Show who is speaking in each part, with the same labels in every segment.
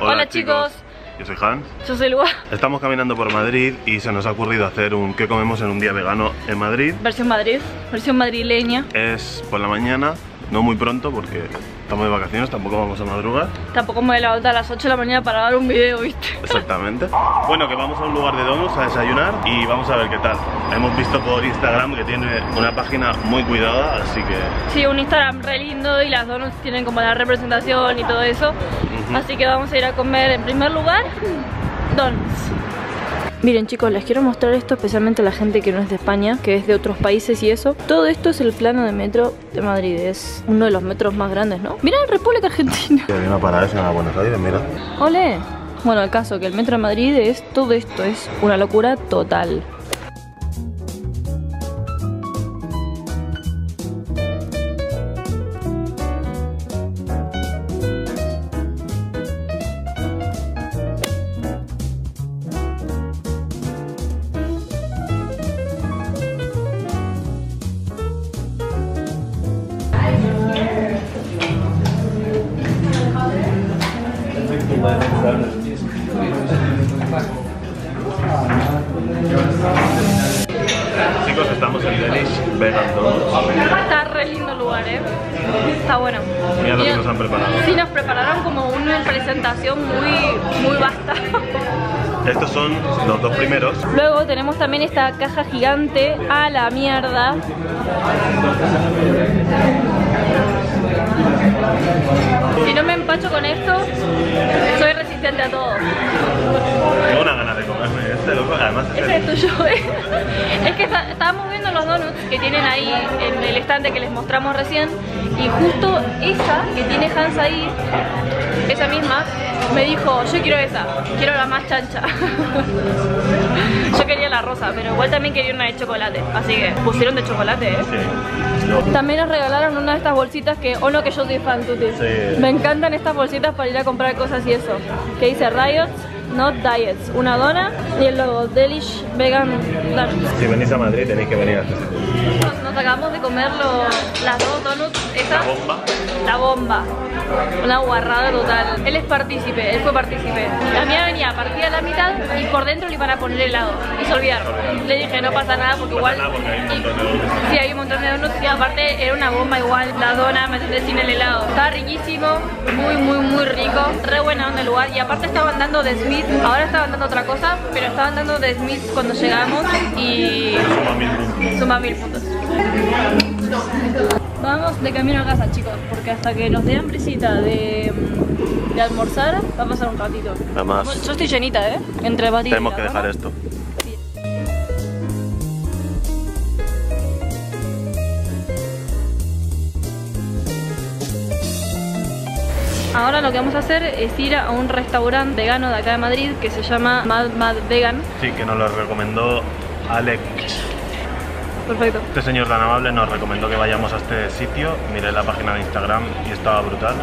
Speaker 1: Hola, chicos.
Speaker 2: Yo soy Hans.
Speaker 1: Yo soy Lua.
Speaker 2: Estamos caminando por Madrid y se nos ha ocurrido hacer un ¿Qué comemos en un día vegano en Madrid?
Speaker 1: Versión Madrid, versión madrileña.
Speaker 2: Es por la mañana, no muy pronto porque estamos de vacaciones, tampoco vamos a madrugar.
Speaker 1: Tampoco me he levantado a las 8 de la mañana para dar un vídeo, ¿viste?
Speaker 2: Exactamente. Bueno, que vamos a un lugar de donuts a desayunar y vamos a ver qué tal. Hemos visto por Instagram que tiene una página muy cuidada, así que...
Speaker 1: Sí, un Instagram re lindo y las donuts tienen como la representación y todo eso. Así que vamos a ir a comer en primer lugar donuts. Miren chicos, les quiero mostrar esto especialmente a la gente que no es de España, que es de otros países y eso. Todo esto es el plano de metro de Madrid, es uno de los metros más grandes, ¿no? Miren República Argentina.
Speaker 2: Hay una parada en Buenos Aires, mira.
Speaker 1: Ole. Bueno, el caso que el metro de Madrid es todo esto, es una locura total.
Speaker 2: Estos son los dos primeros.
Speaker 1: Luego tenemos también esta caja gigante a la mierda. Si no me empacho con esto, soy resistente a todo.
Speaker 2: Tengo una gana de comerme este, loco. Además es
Speaker 1: Ese
Speaker 2: el-
Speaker 1: es tuyo, ¿eh? Es que está- estábamos viendo los donuts que tienen ahí en el estante que les mostramos recién y justo esa que tiene Hans ahí, esa misma, me dijo, yo quiero esa, quiero la más chancha. Yo quería la rosa, pero igual también quería una de chocolate, así que pusieron de chocolate, ¿eh?
Speaker 2: Sí.
Speaker 1: También nos regalaron una de estas bolsitas que, o no que yo soy fan, Tuti.
Speaker 2: Sí.
Speaker 1: Me encantan estas bolsitas para ir a comprar cosas y eso. Que dice Riots, not diets. Una dona y el logo Delish Vegan Donuts.
Speaker 2: Si venís a Madrid tenéis que venir a.
Speaker 1: Nos, nos acabamos de comer los- las dos donuts,
Speaker 2: La bomba.
Speaker 1: la bomba. Una guarrada total. Él es partícipe, él fue partícipe. La mía venía partida a la mitad y por dentro le iban a poner helado. Y se olvidaron. Le dije, no pasa nada porque igual.
Speaker 2: pasa nada porque hay un
Speaker 1: y-
Speaker 2: montón de donuts.
Speaker 1: Sí, hay un montón de donuts y aparte era una bomba igual. La dona, me entendés, sin el helado. Estaba riquísimo, muy, muy, muy rico. Re buena onda el lugar. Y aparte estaban dando de Smith. Ahora estaban dando otra cosa, pero estaban dando de Smith cuando llegamos y
Speaker 2: Suma mil puntos.
Speaker 1: suma mil puntos. Vamos de camino a casa, chicos, porque hasta que nos dé hambrecita de, de almorzar va a pasar un ratito.
Speaker 2: Además,
Speaker 1: Yo estoy llenita, ¿eh? Entre batidos.
Speaker 2: tenemos que dejar esto.
Speaker 1: Ahora lo que vamos a hacer es ir a un restaurante vegano de acá de Madrid que se llama Mad Mad Vegan.
Speaker 2: Sí, que nos lo recomendó Alex.
Speaker 1: Perfecto.
Speaker 2: Este señor tan amable nos recomendó que vayamos a este sitio. Miré la página de Instagram y estaba brutal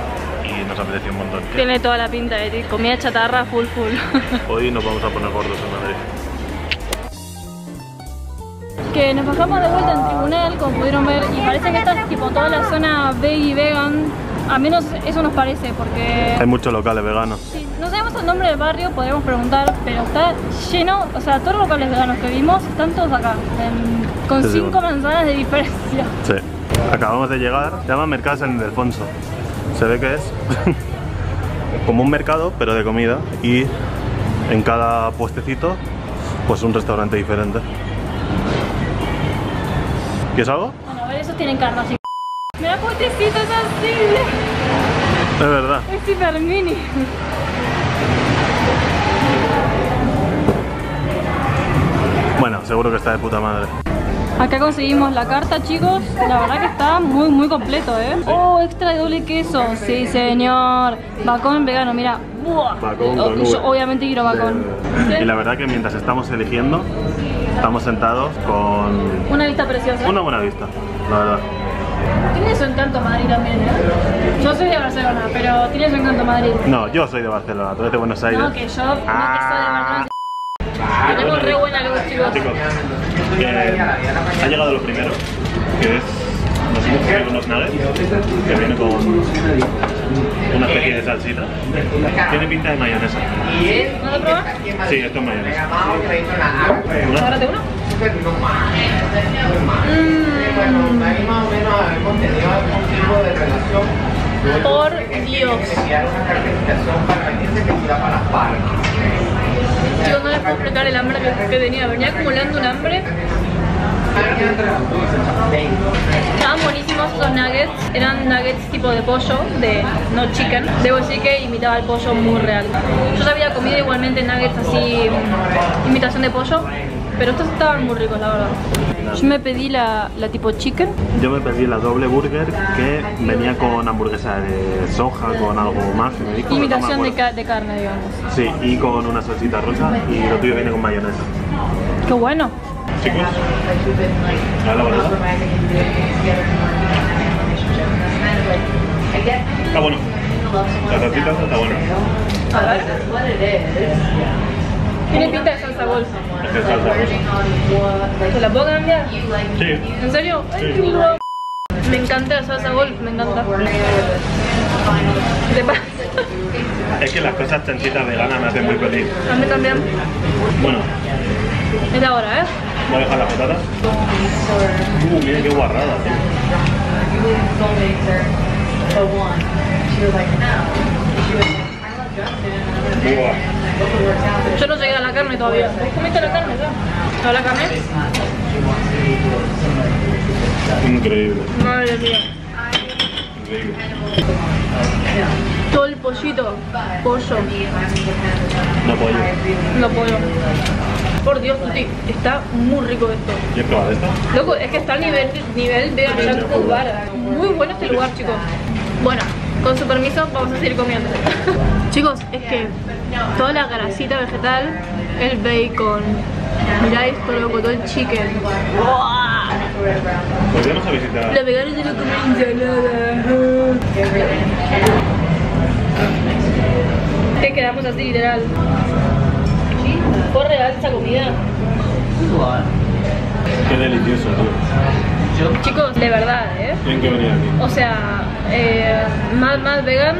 Speaker 2: y nos apeteció un montón.
Speaker 1: Tiene toda la pinta de comida chatarra full full.
Speaker 2: Hoy nos vamos a poner gordos en Madrid.
Speaker 1: que nos bajamos de vuelta en tribunal, como pudieron ver, y parece que esta es tipo toda la zona veggie vegan. A menos eso nos parece, porque
Speaker 2: Hay muchos locales veganos.
Speaker 1: Sí, no sabemos el nombre del barrio, podríamos preguntar, pero está lleno, o sea, todos los locales veganos que vimos están todos acá, en- con
Speaker 2: Sí, sí,
Speaker 1: cinco
Speaker 2: bueno.
Speaker 1: manzanas de diferencia.
Speaker 2: Sí. Acabamos de llegar. Se llama Mercado San Ildefonso. Se ve que es como un mercado, pero de comida. Y en cada puestecito, pues un restaurante diferente. ¿Quieres algo?
Speaker 1: Bueno, a ver, esos tienen carne así. Mira, puestecitos así,
Speaker 2: Es verdad.
Speaker 1: es hiper mini.
Speaker 2: Bueno, seguro que está de puta madre.
Speaker 1: Acá conseguimos la carta, chicos. La verdad que está muy, muy completo, ¿eh? Oh, extra de doble queso. Sí, señor. Bacon vegano, mira. Buah. Oh, yo obviamente quiero bacon.
Speaker 2: Y la verdad que mientras estamos eligiendo, estamos sentados con
Speaker 1: Una vista preciosa.
Speaker 2: una buena vista, la verdad.
Speaker 1: Tiene su encanto Madrid también, ¿eh? Yo soy de Barcelona, pero tiene su encanto Madrid.
Speaker 2: No, yo soy de Barcelona, tú eres de Buenos Aires.
Speaker 1: No, que yo, no que soy de
Speaker 2: Ah.
Speaker 1: Barcelona. Tenemos re buena luz, chicos.
Speaker 2: Chicos, que ha llegado lo primero, que es comido unos nuggets que viene con una especie de salsita. Tiene pinta de mayonesa.
Speaker 1: ¿No lo?
Speaker 2: Sí, esto es mayonesa.
Speaker 1: Agárrate uno. Por Dios. Chicos, no puedo explicar el hambre que, tenía. Venía acumulando un hambre. Estaban buenísimos esos nuggets. Eran nuggets tipo de pollo, de no chicken. Debo decir que imitaba el pollo muy real. Yo ya había comido igualmente nuggets así, mm, imitación de pollo. Pero estos estaban muy ricos, la verdad. Yo me pedí la, la tipo chicken.
Speaker 2: Yo me pedí la doble burger que venía con hamburguesa de soja, con algo más. que me dijo, no
Speaker 1: Imitación de, ca- de carne, digamos.
Speaker 2: Sí, y con una salsita rosa y lo tuyo viene con mayonesa.
Speaker 1: Qué bueno.
Speaker 2: Chicos, a la verdad. Está bueno. La salsita está buena.
Speaker 1: Tiene pinta de salsa golf.
Speaker 2: Es que es salsa rosa.
Speaker 1: ¿Te la puedo cambiar?
Speaker 2: Sí.
Speaker 1: ¿En serio? Ay,
Speaker 2: Sí.
Speaker 1: qué. Me encanta la salsa golf, me encanta. ¿Qué te pasa?
Speaker 2: Es que las cosas chanchitas veganas me hacen muy feliz.
Speaker 1: A mí también.
Speaker 2: Bueno,
Speaker 1: Es la hora, ¿eh?
Speaker 2: voy a dejar las patatas. Uh, mira qué guarrada, tío.
Speaker 1: Yo no llegué a la carne todavía. ¿Vos comiste la carne ya? ¿A la carne?
Speaker 2: Increíble,
Speaker 1: Madre mía.
Speaker 2: increíble.
Speaker 1: Todo el pollito. Pollo.
Speaker 2: No pollo.
Speaker 1: No pollo. Por Dios, Tuti, está muy rico esto.
Speaker 2: ¿Y he probado esto?
Speaker 1: Loco, es que está al nivel, nivel de Bar. Muy bueno este lugar, chicos. Bueno, con su permiso, vamos a seguir comiendo. chicos, es que toda la grasita vegetal, el bacon, mirá esto, loco, todo el chicken. ¡Buah!
Speaker 2: Podríamos a visitar.
Speaker 1: Los veganos se lo comen ensalada. Que quedamos así, literal. ¿Fue real esta comida?
Speaker 2: Qué delicioso, tío.
Speaker 1: Chicos, de verdad, ¿eh?
Speaker 2: Tienen que venir aquí.
Speaker 1: O sea, eh, más, más vegan,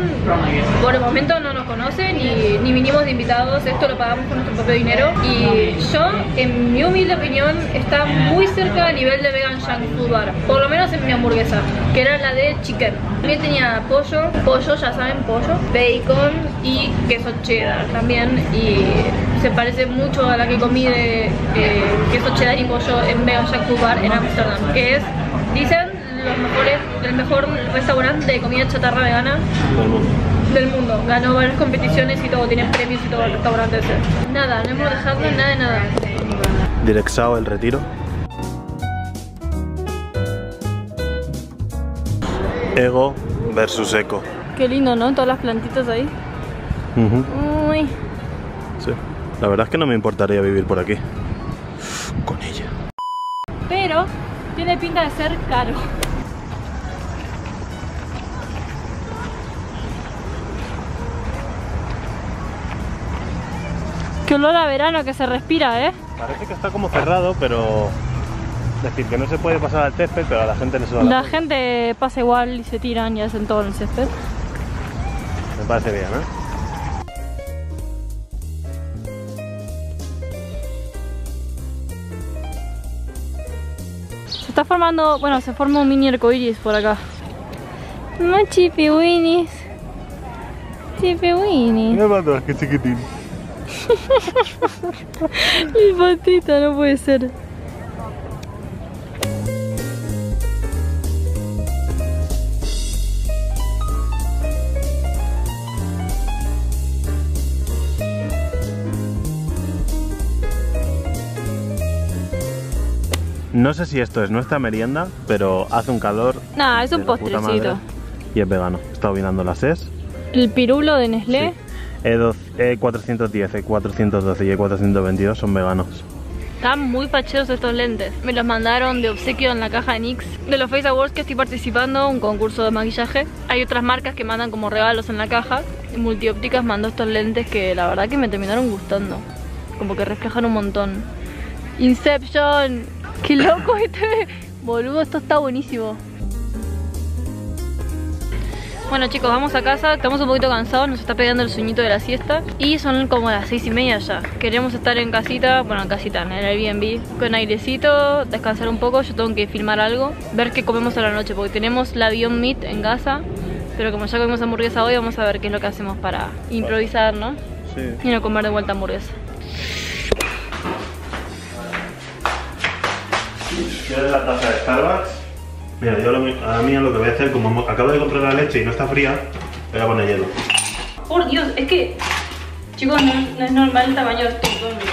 Speaker 1: por el momento no conocen ni, ni vinimos de invitados, esto lo pagamos con nuestro propio dinero. Y yo, en mi humilde opinión, está muy cerca a nivel de vegan junk food bar, por lo menos en mi hamburguesa, que era la de chicken. También tenía pollo, pollo, ya saben, pollo, bacon y queso cheddar también. Y se parece mucho a la que comí de eh, queso cheddar y pollo en vegan junk food bar en Amsterdam, que es, dicen, los mejores, el mejor restaurante de comida chatarra vegana
Speaker 2: Del mundo.
Speaker 1: Del mundo. Ganó varias competiciones y todo, tiene premios y todo el restaurante ese. Nada, no hemos dejado nada de nada.
Speaker 2: Direxao el retiro. Ego versus eco.
Speaker 1: Qué lindo, ¿no? Todas las plantitas ahí.
Speaker 2: Ujú,
Speaker 1: Uy.
Speaker 2: Sí. La verdad es que no me importaría vivir por aquí. Con ella.
Speaker 1: Pero tiene pinta de ser caro. Qué olor a verano que se respira, ¿eh?
Speaker 2: Parece que está como cerrado, pero... Es decir, que no se puede pasar al césped, pero a la gente no se va a
Speaker 1: La gente pasa igual y se tiran y hacen todo en el césped.
Speaker 2: Me parece bien, ¿eh?
Speaker 1: Se está formando, bueno, se forma un mini arcoiris por acá. No chipiwinis. Chipiwinis.
Speaker 2: Mira qué chiquitín.
Speaker 1: Mi patita, no puede ser.
Speaker 2: No sé si esto es nuestra merienda, pero hace un calor.
Speaker 1: Nah, es un postrecito.
Speaker 2: Y es vegano. He estado mirando las ES.
Speaker 1: El pirulo de Nestlé.
Speaker 2: E12, E410, E412 y E422 son veganos.
Speaker 1: Están muy facheros estos lentes. Me los mandaron de obsequio en la caja de NYX. De los Face Awards que estoy participando, un concurso de maquillaje. Hay otras marcas que mandan como regalos en la caja. Multiópticas mandó estos lentes que la verdad que me terminaron gustando. Como que reflejan un montón. Inception. Qué loco este. Boludo, esto está buenísimo. Bueno chicos, vamos a casa, estamos un poquito cansados, nos está pegando el sueñito de la siesta Y son como las seis y media ya Queremos estar en casita, bueno en casita, en el Airbnb Con airecito, descansar un poco, yo tengo que filmar algo Ver qué comemos a la noche, porque tenemos la Beyond Meat en casa Pero como ya comimos hamburguesa hoy, vamos a ver qué es lo que hacemos para improvisar, ¿no?
Speaker 2: Sí.
Speaker 1: Y no comer de vuelta hamburguesa
Speaker 2: ¿Quieres la taza de Starbucks? Mira, yo a mí lo que voy a hacer, como mo- acabo de comprar la leche y no está fría, voy a poner hielo.
Speaker 1: Por Dios, es que, chicos, no, no es normal el tamaño de estos donuts.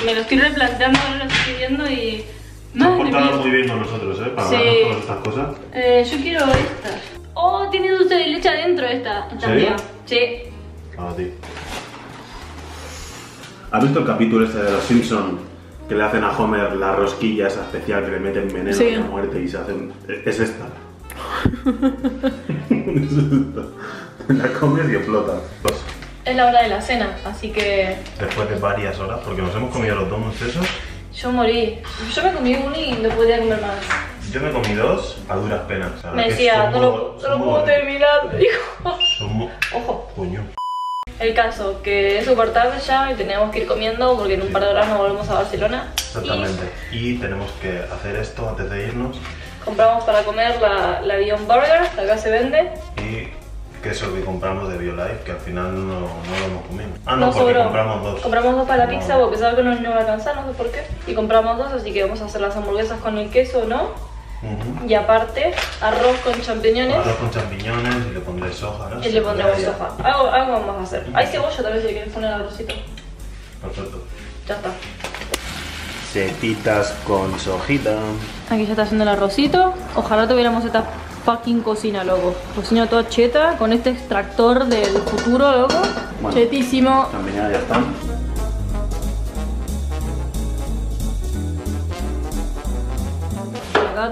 Speaker 1: Lo- Me lo estoy replanteando, lo estoy viendo y...
Speaker 2: Nos portado muy bien con nosotros, ¿eh? Para
Speaker 1: Sí.
Speaker 2: todas estas cosas.
Speaker 1: Eh, yo quiero estas. Oh, tiene dulce de leche adentro esta. Esta
Speaker 2: ¿Serio?
Speaker 1: Sí.
Speaker 2: A ti. ¿Has visto el capítulo este de los Simpsons que le hacen a Homer la rosquilla esa especial que le meten veneno
Speaker 1: Sí.
Speaker 2: de muerte y se hacen... Es esta. es esta. La comes y explota. Pues,
Speaker 1: Es la hora de la cena, así que
Speaker 2: después de varias horas, porque nos hemos comido los donuts esos,
Speaker 1: yo morí. Yo me comí uno y no podía comer más.
Speaker 2: yo me comí dos a duras penas. o sea,
Speaker 1: Me decía, no lo, puedo terminar, dijo.
Speaker 2: Son muy...
Speaker 1: Ojo.
Speaker 2: Coño.
Speaker 1: El caso, que es súper tarde ya y tenemos que ir comiendo porque en un par de horas nos volvemos a Barcelona.
Speaker 2: Exactamente. Y tenemos que hacer esto antes de irnos.
Speaker 1: Compramos para comer la, la Beyond Burger, que acá se vende.
Speaker 2: Y queso que compramos de BioLife, que al final no, no lo hemos comido. Ah, no, porque
Speaker 1: sobró.
Speaker 2: compramos dos.
Speaker 1: Compramos dos para la
Speaker 2: No.
Speaker 1: pizza porque pensaba que no nos iba a alcanzar, no sé por qué. Y compramos dos, así que vamos a hacer las hamburguesas con el queso, ¿no? Y aparte, arroz con champiñones
Speaker 2: Arroz con champiñones y le pondré soja, ¿no?
Speaker 1: y le pondremos soja. Algo, algo vamos a hacer. Hay cebolla también si le quieres poner arrocito.
Speaker 2: Perfecto.
Speaker 1: Ya está.
Speaker 2: Setitas con sojita.
Speaker 1: Aquí ya está haciendo el arrocito. Ojalá tuviéramos esta fucking cocina, loco. Cocina toda cheta con este extractor del futuro, loco.
Speaker 2: Bueno.
Speaker 1: Chetísimo.
Speaker 2: Champiñones ya están.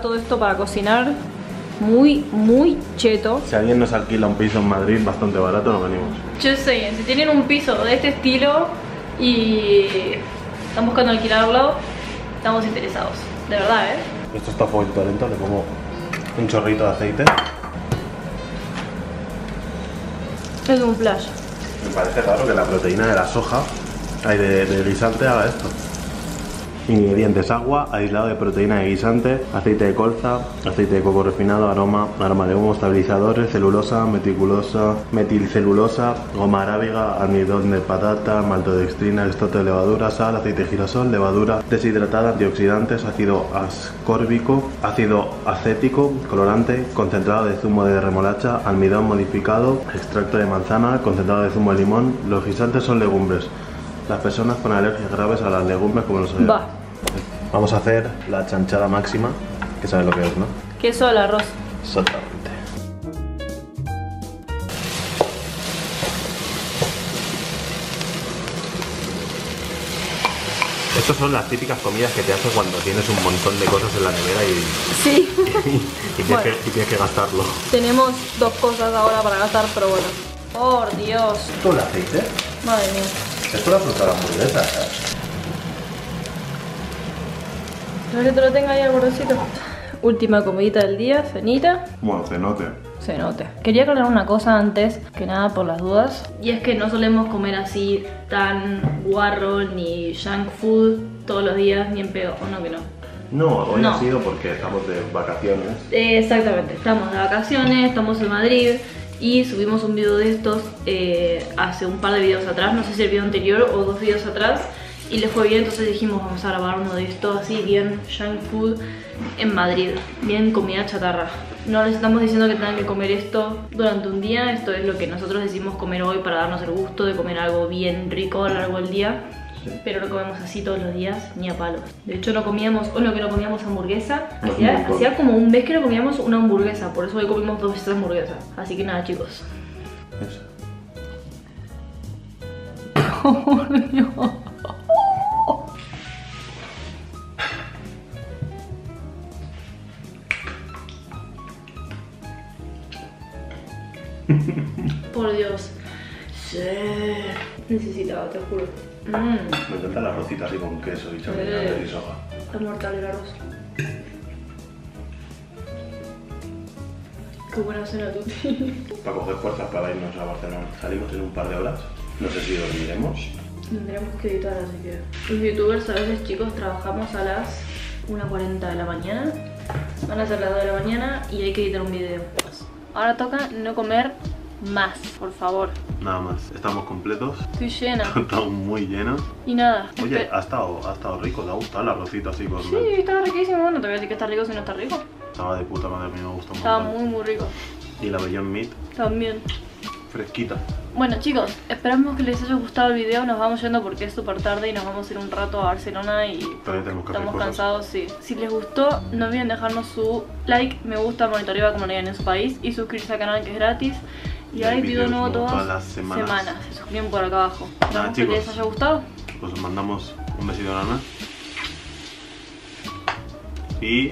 Speaker 1: Todo esto para cocinar. Muy, muy cheto.
Speaker 2: Si alguien nos alquila un piso en Madrid bastante barato, nos venimos.
Speaker 1: Yo sé, si tienen un piso de este estilo y están buscando alquilarlo, estamos interesados. De verdad, ¿eh?
Speaker 2: Esto está fuego lento, le pongo un chorrito de aceite.
Speaker 1: Es un flash.
Speaker 2: Me parece raro que la proteína de la soja, ay, de, de guisante, haga esto. Ingredientes: agua, aislado de proteína de guisante, aceite de colza, aceite de coco refinado, aroma, aroma de humo, estabilizadores, celulosa, meticulosa, metilcelulosa, goma arábiga, almidón de patata, maltodextrina, extracto de levadura, sal, aceite de girasol, levadura deshidratada, antioxidantes, ácido ascórbico, ácido acético, colorante, concentrado de zumo de remolacha, almidón modificado, extracto de manzana, concentrado de zumo de limón. Los guisantes son legumbres. Las personas con alergias graves a las legumbres como los
Speaker 1: Va.
Speaker 2: Vamos a hacer la chanchada máxima, que sabes lo que es, ¿no?
Speaker 1: Queso al arroz.
Speaker 2: Exactamente. Estas son las típicas comidas que te haces cuando tienes un montón de cosas en la nevera y,
Speaker 1: Sí.
Speaker 2: y tienes,
Speaker 1: Bueno.
Speaker 2: que, y tienes que gastarlo.
Speaker 1: Tenemos dos cosas ahora para gastar, pero bueno. Por Dios.
Speaker 2: ¿Esto el aceite?
Speaker 1: Madre mía.
Speaker 2: Esto la fruta de la hamburguesa.
Speaker 1: A ver que te lo tenga ahí al bordecito. Última comidita del día, cenita.
Speaker 2: Bueno, cenote.
Speaker 1: Se note. Quería aclarar una cosa antes, que nada por las dudas. Y es que no solemos comer así tan guarro ni junk food todos los días, ni en pedo. O no que no.
Speaker 2: No, hoy
Speaker 1: No.
Speaker 2: ha sido porque estamos de vacaciones.
Speaker 1: Eh, Exactamente, estamos de vacaciones, estamos en Madrid y subimos un video de estos eh, hace un par de videos atrás, no sé si el video anterior o dos videos atrás, y les fue bien, entonces dijimos vamos a grabar uno de estos así, bien junk food en Madrid, bien comida chatarra. No les estamos diciendo que tengan que comer esto durante un día, esto es lo que nosotros decimos comer hoy para darnos el gusto de comer algo bien rico a lo largo del día. Pero no comemos así todos los días, ni a palos. De hecho, no comíamos, o lo que no comíamos hamburguesa. Hacía como un mes que no comíamos una hamburguesa, por eso hoy comimos dos veces hamburguesa. Así que nada, chicos.
Speaker 2: Eso.
Speaker 1: Por Dios. Sí. Necesitaba, te juro. Mmm,
Speaker 2: Me encanta la arrocita así con queso y champiñones y soja.
Speaker 1: está mortal el arroz. Qué buena cena, Tuti.
Speaker 2: Para coger fuerzas para irnos a Barcelona. Salimos en un par de horas. No sé si dormiremos.
Speaker 1: Tendremos que editar, así que... Los youtubers a veces, chicos, trabajamos a las 1.40 de la mañana. Van a ser las 2 de la mañana y hay que editar un video. Ahora toca no comer más, por favor.
Speaker 2: Nada más. Estamos completos.
Speaker 1: Estoy llena.
Speaker 2: Estamos muy llenos.
Speaker 1: Y nada.
Speaker 2: Oye, ha estado, ha estado rico, te ha gustado el arrocito así con...
Speaker 1: Sí, estaba riquísimo. Bueno, te voy a decir que está rico si no está rico.
Speaker 2: Estaba de puta madre, a mí me gusta un
Speaker 1: Estaba muy, muy rico.
Speaker 2: Y la Beyond Meat,
Speaker 1: También.
Speaker 2: fresquita.
Speaker 1: Bueno chicos, esperamos que les haya gustado el video, nos vamos yendo porque es súper tarde y nos vamos a ir un rato a Barcelona y
Speaker 2: Todavía tenemos que hacer
Speaker 1: estamos cansados, sí. Si les gustó, no olviden dejarnos su like, me gusta, monitorear como harían en su país y suscribirse al canal que es gratis. Y ahora
Speaker 2: hay
Speaker 1: video nuevo todas,
Speaker 2: todas las semanas.
Speaker 1: Se suscriben por acá abajo. Esperamos que les haya gustado.
Speaker 2: Pues os mandamos un besito grande. Y